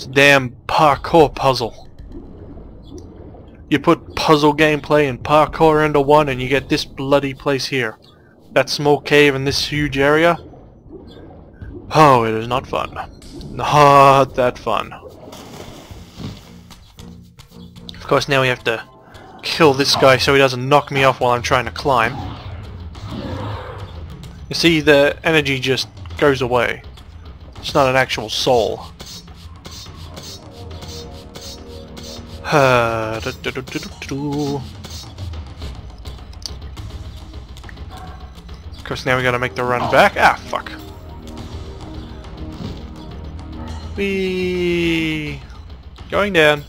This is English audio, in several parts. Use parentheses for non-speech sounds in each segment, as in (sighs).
It's damn parkour puzzle. You put puzzle gameplay and parkour into one and you get this bloody place here. That small cave in this huge area. Oh, it is not fun. Not that fun. Of course now we have to kill this guy so he doesn't knock me off while I'm trying to climb. You see, the energy just goes away. It's not an actual soul. Of course, now we gotta make the run back. Ah, fuck. We going down.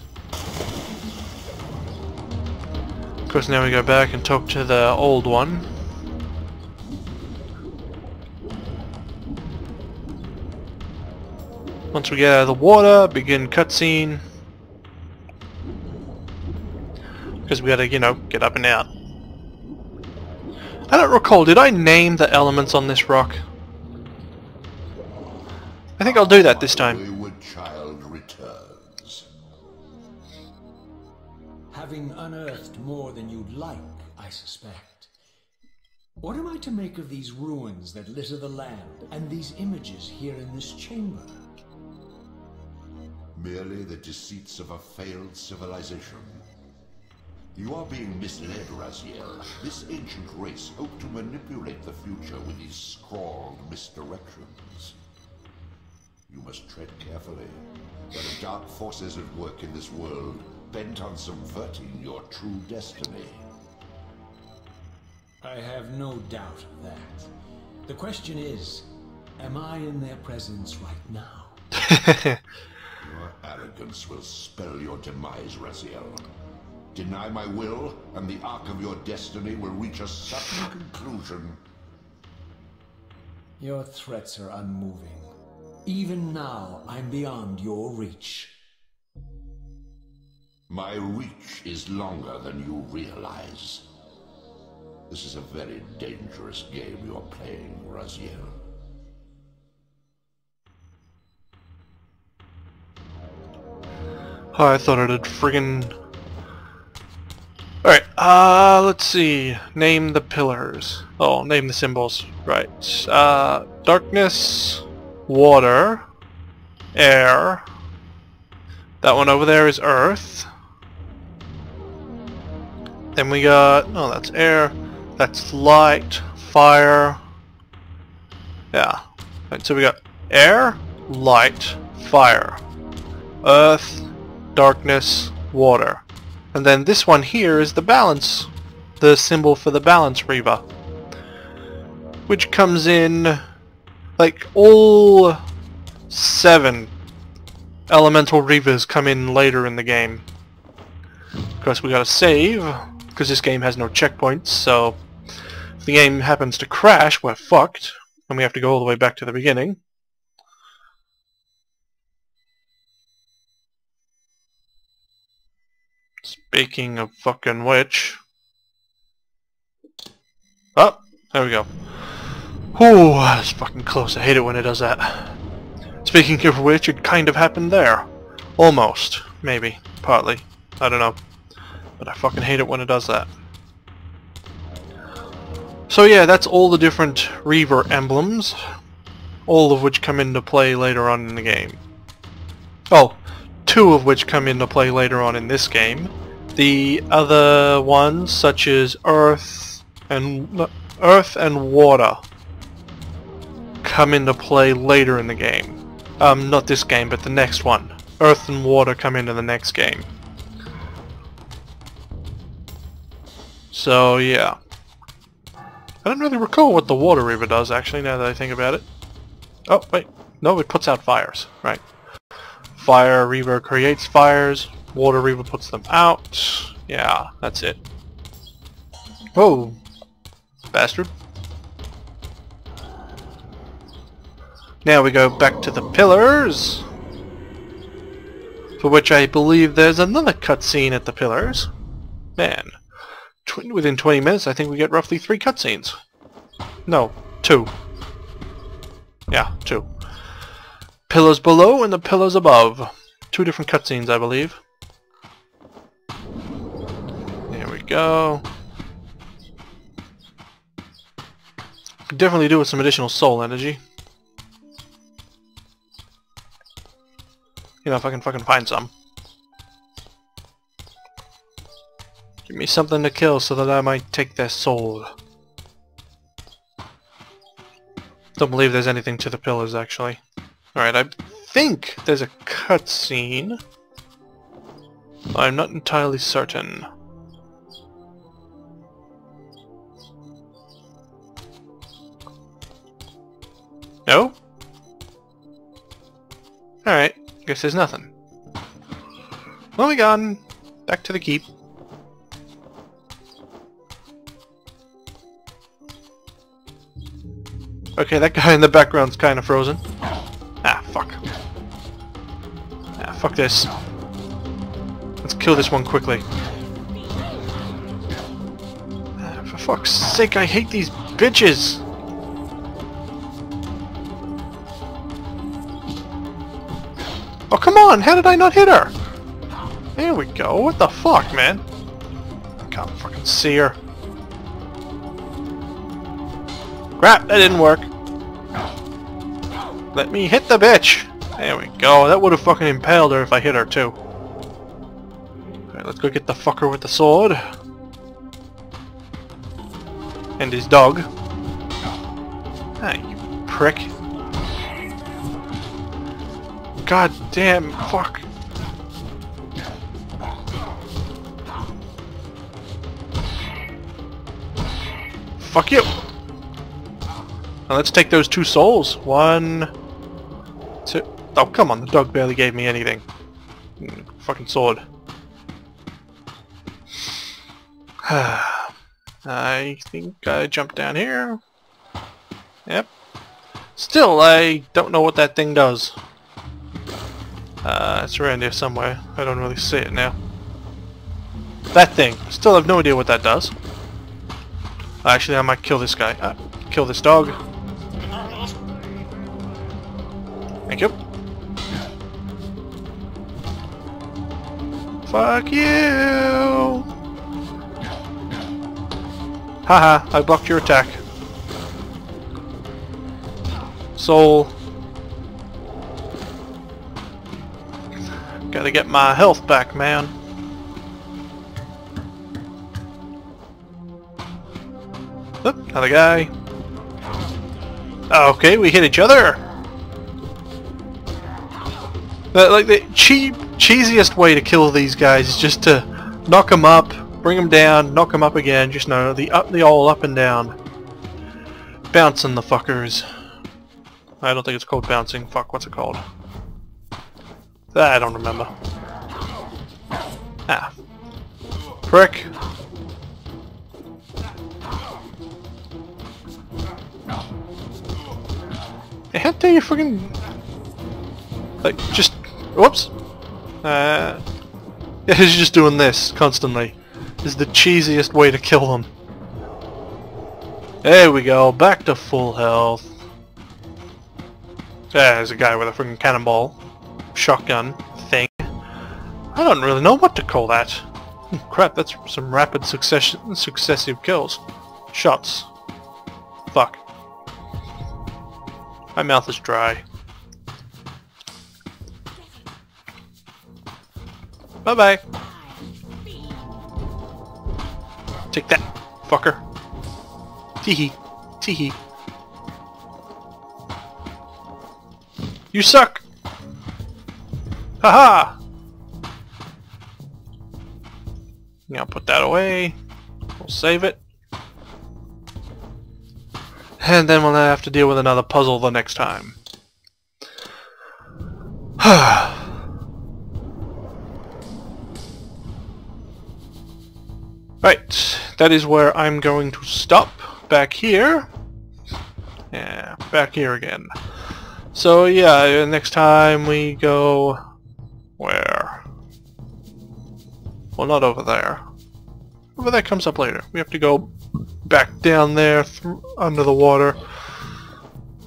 Of course, now we go back and talk to the old one. Once we get out of the water, begin cutscene. Because we gotta, you know, get up and out. I don't recall, did I name the elements on this rock? I think I'll do that this time. Child returns. Having unearthed more than you'd like, I suspect. What am I to make of these ruins that litter the land, and these images here in this chamber? Merely the deceits of a failed civilization. You are being misled, Raziel. This ancient race hoped to manipulate the future with these scrawled misdirections. You must tread carefully. There are dark forces at work in this world, bent on subverting your true destiny. I have no doubt of that. The question is, am I in their presence right now? (laughs) Your arrogance will spell your demise, Raziel. Deny my will, and the arc of your destiny will reach a sudden conclusion. Your threats are unmoving. Even now, I'm beyond your reach. My reach is longer than you realize. This is a very dangerous game you're playing, Raziel. Oh, I thought it had friggin... Alright, uh, let's see. Name the pillars. Oh, name the symbols. Right. Uh, darkness, water, air. That one over there is earth. Then we got... Oh, that's air. That's light, fire. Yeah. Right, so we got air, light, fire, earth, darkness, water. And then this one here is the balance, the symbol for the balance Reaver. Which comes in, like, all seven elemental Reavers come in later in the game. Of course we gotta save, because this game has no checkpoints, so if the game happens to crash, we're fucked, and we have to go all the way back to the beginning. Speaking of fucking which... Oh, there we go. Ooh, that's fucking close. I hate it when it does that. Speaking of which, it kind of happened there. Almost. Maybe. Partly. I don't know. But I fucking hate it when it does that. So yeah, that's all the different Reaver emblems. All of which come into play later on in the game. Oh, two of which come into play later on in this game. The other ones, such as Earth and Earth and Water, come into play later in the game. Um, not this game, but the next one. Earth and Water come into the next game. So yeah. I don't really recall what the Water Reaver does, actually, now that I think about it. Oh, wait. No, it puts out fires. Right. Fire Reaver creates fires, Water Reaver puts them out. Yeah, that's it. Whoa! Bastard. Now we go back to the pillars. For which I believe there's another cutscene at the pillars. Man. Tw within 20 minutes I think we get roughly three cutscenes. No, two. Yeah, two. Pillars below and the pillars above. two different cutscenes, I believe. Go. Could definitely do with some additional soul energy. You know, if I can fucking find some. Give me something to kill so that I might take their soul. Don't believe there's anything to the pillars, actually. Alright, I think there's a cutscene. I'm not entirely certain. Alright, guess there's nothing. Moving on, back to the keep. Okay, that guy in the background's kind of frozen. Ah, fuck. Ah, fuck this. Let's kill this one quickly. Ah, for fuck's sake, I hate these bitches! On! How did I not hit her? There we go. What the fuck, man? I can't fucking see her. Crap, that didn't work. Let me hit the bitch! There we go. That would have fucking impaled her if I hit her too. Alright, let's go get the fucker with the sword. And his dog. Ah, you prick. God damn, fuck. Fuck you! Now let's take those two souls. One, two. Oh, come on, the dog barely gave me anything. Mm, Fucking sword. (sighs) I think I jumped down here. Yep. Still, I don't know what that thing does. Uh, it's around here somewhere. I don't really see it now. That thing. Still have no idea what that does. Actually, I might kill this guy. Uh, kill this dog. Thank you. Fuck you! Haha, I blocked your attack. Soul. Gotta get my health back, man. Oop, another guy. Okay, we hit each other. But like the cheap, cheesiest way to kill these guys is just to knock them up, bring them down, knock them up again. Just know the up, the all up and down, bouncing the fuckers. I don't think it's called bouncing. Fuck, what's it called? I don't remember. Ah. Prick. How dare you fucking... Like, just... Whoops! Uh... Yeah, (laughs) he's just doing this, constantly. This is the cheesiest way to kill them. There we go, back to full health. Yeah, there's a guy with a freaking cannonball. Shotgun thing. I don't really know what to call that. Hmm, crap, that's some rapid succession, successive kills. Shots. Fuck. My mouth is dry. Bye bye. Take that, fucker. Teehee. Teehee. You suck! Haha! Now put that away. We'll save it. And then we'll have to deal with another puzzle the next time. (sighs) right, that is where I'm going to stop. Back here. Yeah, back here again. So yeah, next time we go... Well, not over there. Over there comes up later. We have to go back down there under the water.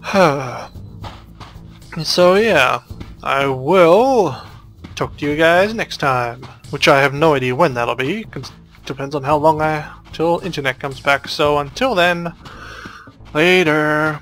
(sighs) so yeah, I will talk to you guys next time. Which I have no idea when that'll be, depends on how long I... till internet comes back. So until then, later.